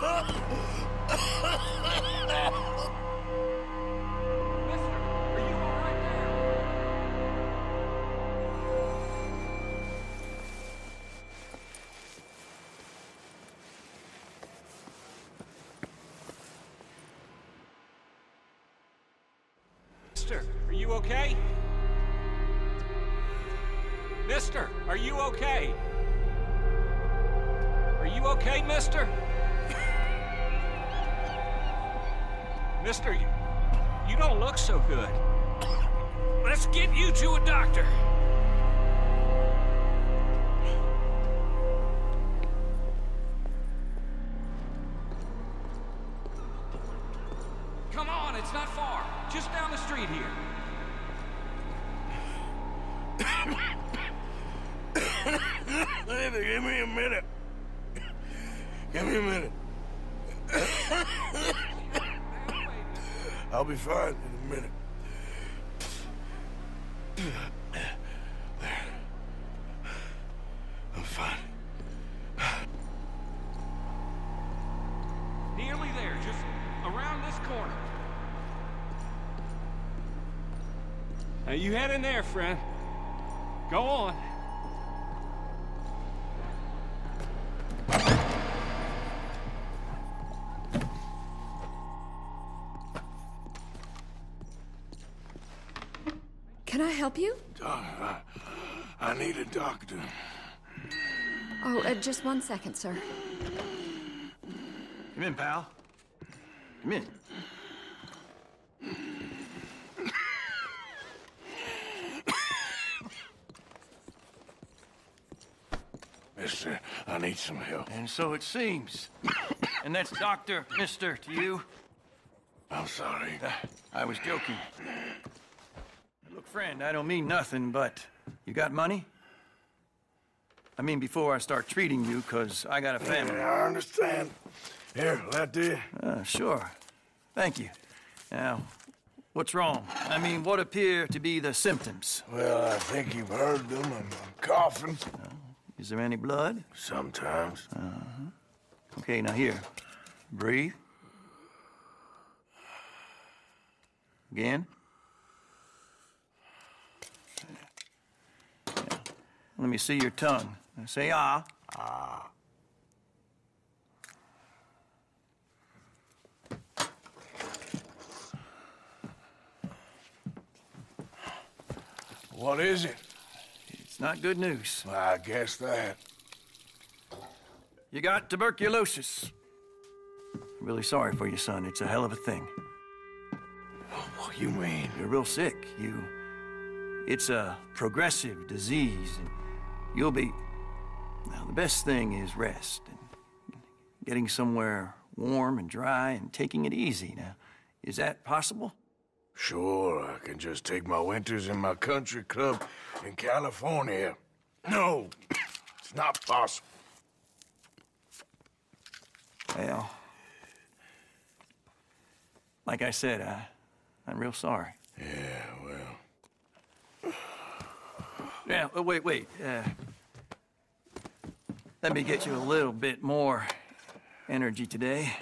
Mister, are you all right there? Mister, are you okay? Mister, are you okay? Are you okay, mister? Mister, you, you don't look so good. Let's get you to a doctor. Come on, it's not far. Just down the street here. Give me a minute. Give me a minute. I'll be fine in a minute. There. I'm fine. Nearly there, just around this corner. Now you head in there, friend. Go on. Help you? Doc, I, I need a doctor. Oh, uh, just one second, sir. Come in, pal. Come in. Mister, I need some help. And so it seems. and that's Doctor, Mister to you. I'm sorry. Uh, I was joking. Friend, I don't mean nothing, but you got money? I mean, before I start treating you, because I got a family. Yeah, I understand. Here, that do. Uh, sure. Thank you. Now, what's wrong? I mean, what appear to be the symptoms? Well, I think you've heard them. I'm, I'm coughing. Is there any blood? Sometimes. Okay, now here. Breathe. Again. Let me see your tongue. Now Say ah. Ah. What is it? It's not good news. I guess that. You got tuberculosis. I'm Really sorry for you, son. It's a hell of a thing. What you mean? You're real sick. You. It's a progressive disease, and you'll be. Now, the best thing is rest and getting somewhere warm and dry and taking it easy. Now, is that possible? Sure, I can just take my winters in my country club in California. No, it's not possible. Well, like I said, I, I'm real sorry. Yeah, well. Yeah, wait, wait. Uh, let me get you a little bit more energy today.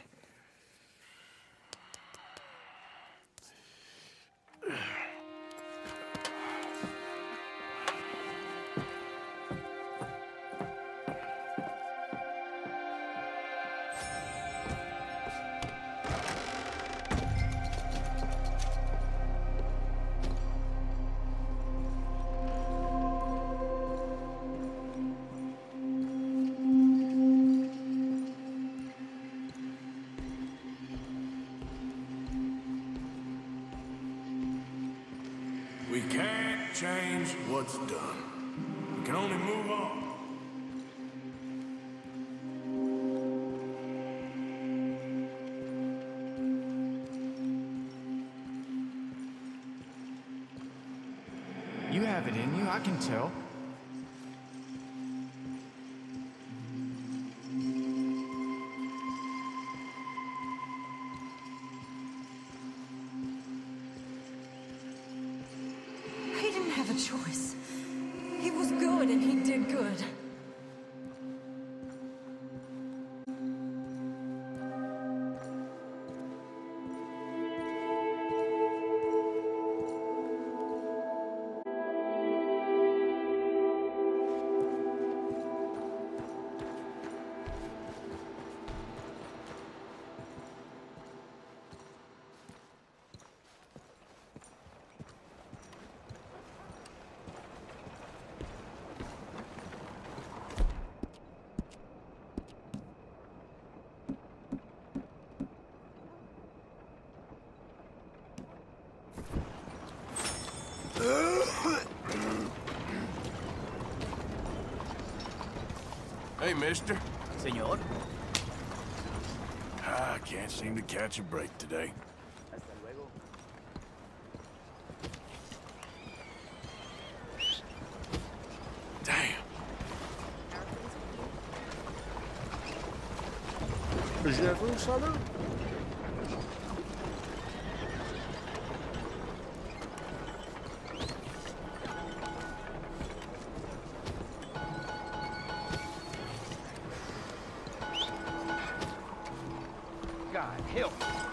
Change what's done. We can only move on. You have it in you, I can tell. Hey, mister. Senor. I ah, can't seem to catch a break today. Damn. J'avoue, Charlotte. kill.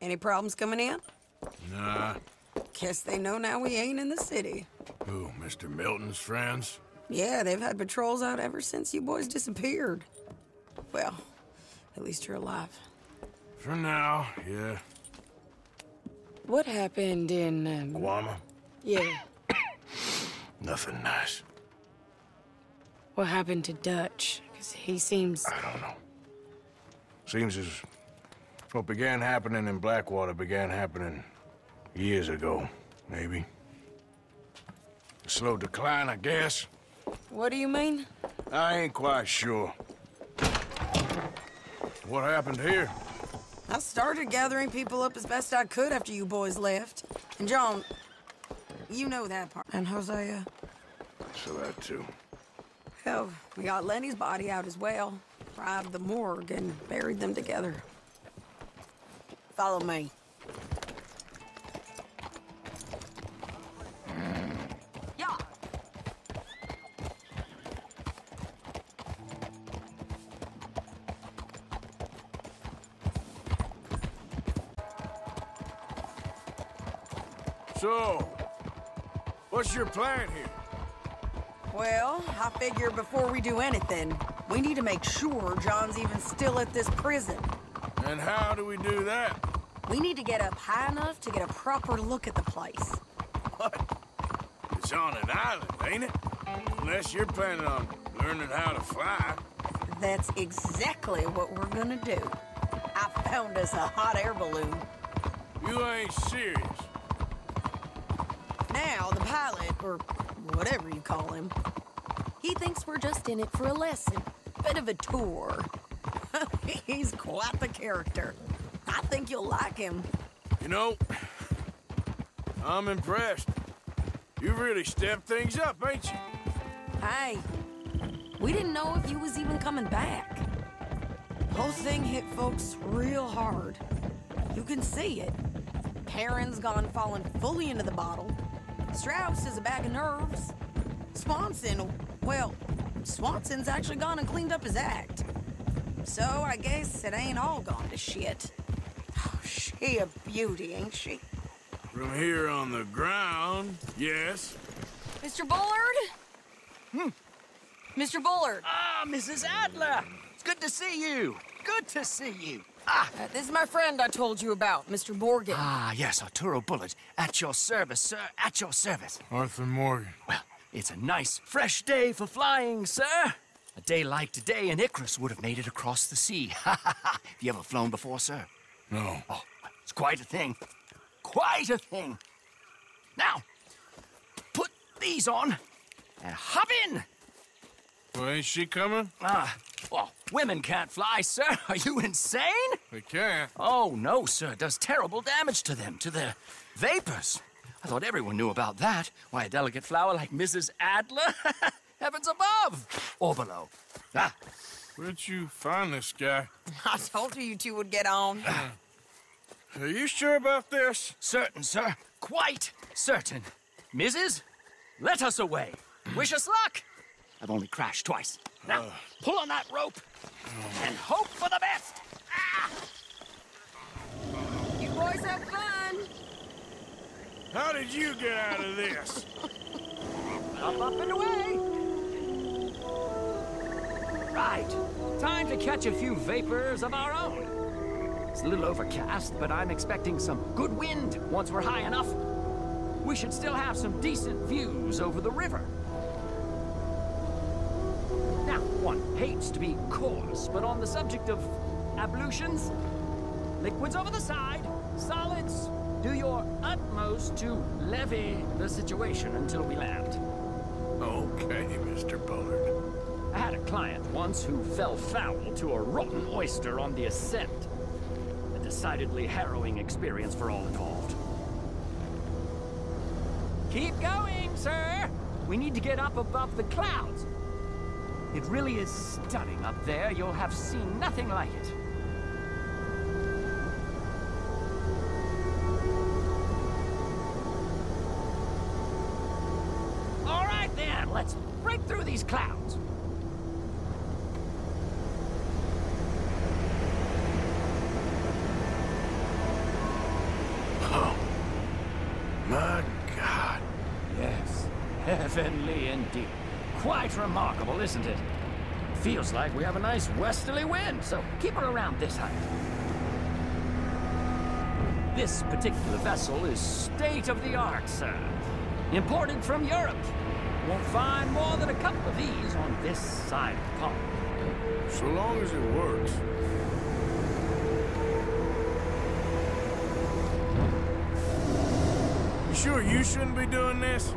Any problems coming in? Nah. Guess they know now we ain't in the city. Who, Mr. Milton's friends? Yeah, they've had patrols out ever since you boys disappeared. Well, at least you're alive. For now, yeah. What happened in, um, Guarma? yeah, Nothing nice. what happened to Dutch? Because he seems, I don't know. Seems as what began happening in Blackwater began happening years ago, maybe. A slow decline, I guess. what do you mean? I ain't quite sure. What happened here? I started gathering people up as best I could after you boys left. And John, you know that part. And Hosea. So that too. Hell, we got Lenny's body out as well. Robbed the morgue and buried them together. Follow me. Yeah. So, what's your plan here? Well, I figure before we do anything, we need to make sure John's even still at this prison. And how do we do that? We need to get up high enough to get a proper look at the place. What? It's on an island, ain't it? Unless you're planning on learning how to fly. That's exactly what we're gonna do. I found us a hot air balloon. You ain't serious. Now, the pilot, or whatever you call him, he thinks we're just in it for a lesson. Bit of a tour. He's quite the character. I think you'll like him. You know, I'm impressed. You really stepped things up, ain't you? Hey, we didn't know if you was even coming back. Whole thing hit folks real hard. You can see it. Pearson's gone falling fully into the bottle. Strauss is a bag of nerves. Swanson, well, Swanson's actually gone and cleaned up his act. So I guess it ain't all gone to shit. Oh, she a beauty, ain't she? From here on the ground, yes. Mr. Bullard? Hmm. Mr. Bullard, Ah, Mrs. Adler. It's good to see you. Good to see you. Ah, uh, this is my friend I told you about, Mr. Morgan. ah, yes, Arturo Bullard. At your service, sir. At your service. Arthur Morgan. Well, it's a nice, fresh day for flying, sir. A day like today, an Icarus would have made it across the sea. Ha ha ha. Have you ever flown before, sir? No. Oh, it's quite a thing. Quite a thing. Now, put these on and hop in. Well, ain't she coming? Ah, well, women can't fly, sir. Are you insane? They can't. Oh, no, sir. It does terrible damage to them, to their vapors. I thought everyone knew about that. Why, a delicate flower like Mrs. Adler? Heavens above or below. Ah, Where'd you find this guy? I told you you two would get on. Are you sure about this? certain, sir. Quite certain. Mrs., let us away. Wish us luck. I've only crashed twice. Now, pull on that rope and hope for the best. You boys have fun. How did you get out of this? Up, up, and away! Right. Time to catch a few vapors of our own. It's a little overcast, but I'm expecting some good wind once we're high enough. We should still have some decent views over the river. Now, one hates to be coarse, but on the subject of ablutions, liquids over the side, solids, do your utmost to levy the situation until we land. Okay, Mr. Bullard. I had a client once who fell foul to a rotten oyster on the ascent. A decidedly harrowing experience for all involved. Keep going, sir! We need to get up above the clouds. It really is stunning up there. You'll have seen nothing like it. All right then, let's break through these clouds. My God. Yes, heavenly indeed. Quite remarkable, isn't it? Feels like we have a nice westerly wind, so keep her around this height. This particular vessel is state-of-the-art, sir. Imported from Europe. Won't find more than a couple of these on this side of the pond. So long as it works. You sure you shouldn't be doing this?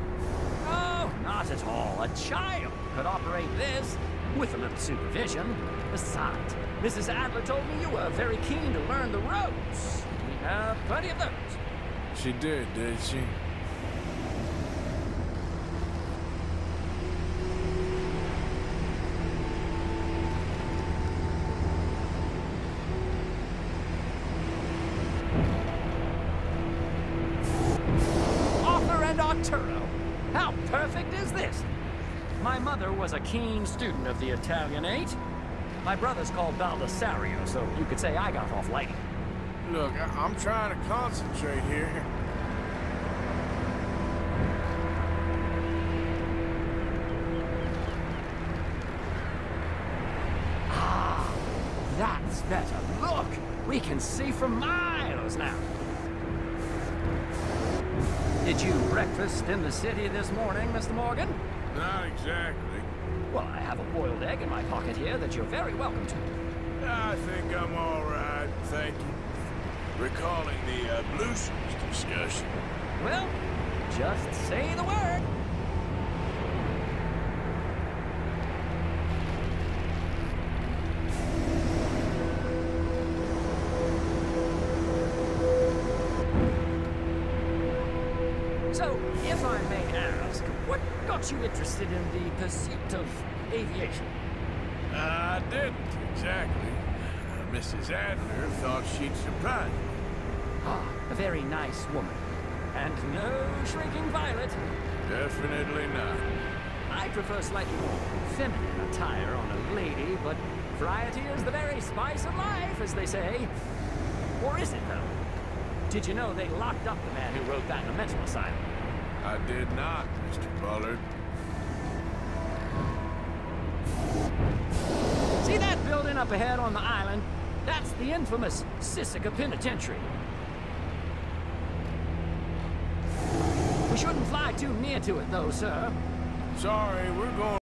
Not at all. A child could operate this with a little supervision. Besides, Mrs. Adler told me you were very keen to learn the ropes. We have plenty of those. She did, did she? Arthur and Arturo. How perfect is this? My mother was a keen student of the Italianate. My brother's called Baldessario, so you could say I got off light. Look, I I'm trying to concentrate here. Ah, that's better. Look! We can see for miles now. Did you breakfast in the city this morning, Mr. Morgan? Not exactly. Well, I have a boiled egg in my pocket here that you're very welcome to. I think I'm all right, thank you. Recalling the uh, ablutions discussion. Well, just say the word. If I may ask, what got you interested in the pursuit of aviation? I didn't, exactly. Uh, Mrs. Adler thought she'd surprise me. Ah, a very nice woman. And no shrinking violet. Definitely not. I prefer slightly more feminine attire on a lady, but variety is the very spice of life, as they say. Or is it, though? Did you know they locked up the man who wrote that in a mental asylum? I did not, Mr. Bullard. See that building up ahead on the island? That's the infamous Sisika Penitentiary. We shouldn't fly too near to it, though, sir. Sorry, we're going